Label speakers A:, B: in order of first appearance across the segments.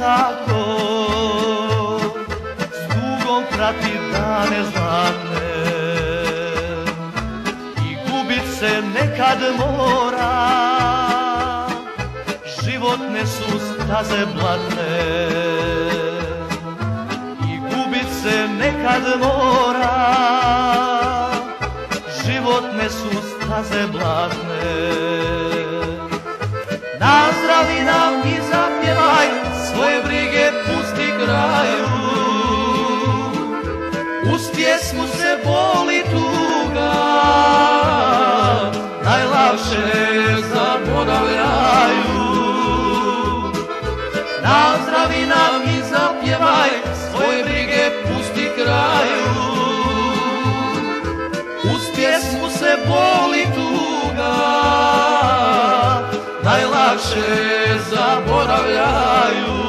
A: tako S tugom prati dane zlatne. I gubit se nekad mora. Životne su staze blatne. I gubit se nekad mora. Životne su staze blatne. Nazdravi nam i zapjevaj, svoje brige pusti kraju. Uz pjesmu se boli tuga, najlakše zaboravljaju. Nazdravi nam najlakše zaboravljaju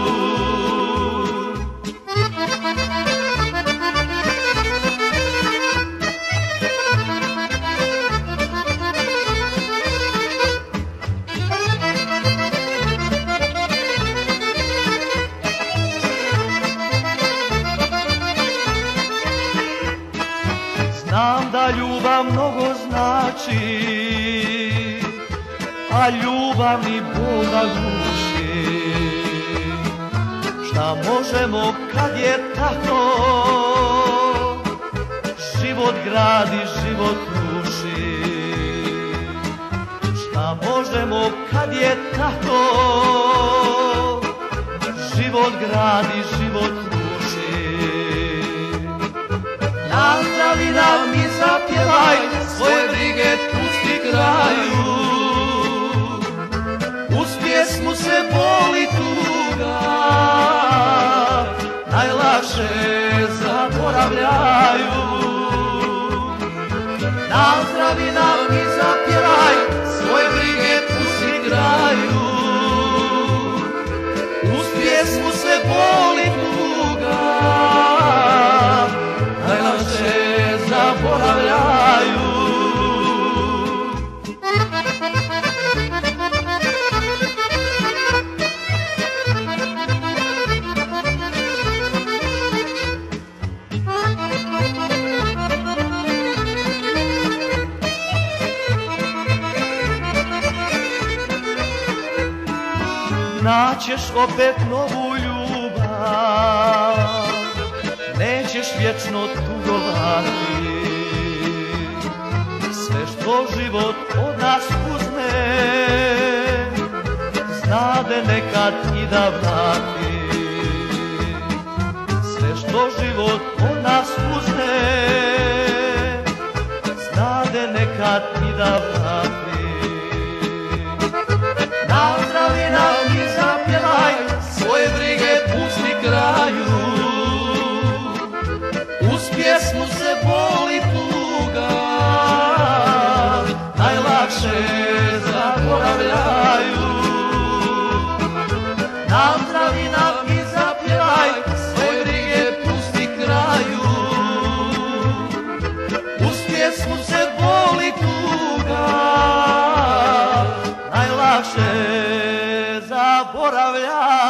A: Znam da ljubav mnogo znači a ljubav ni Boga guši. Šta možemo kad je tako, život gradi, život ruši. Šta možemo kad je tako, život gradi, život ruši. Nazdravi nam najlakše zaboravljaju. Nazdravi nam i zapjevaj, svoje naćeš opet novu ljubav, nećeš vječno tugovati. Sve što život od nas uzme, znade nekad i da vrati. Sve što život od nas uzme, znade nekad i da vrati. Pjesmu se boli tuga, najlakše zaboravljaju. Nazdravi nam i zapjevaj, svoje brige pusti kraju. Uz pjesmu se boli tuga, najlakše zaboravljaju.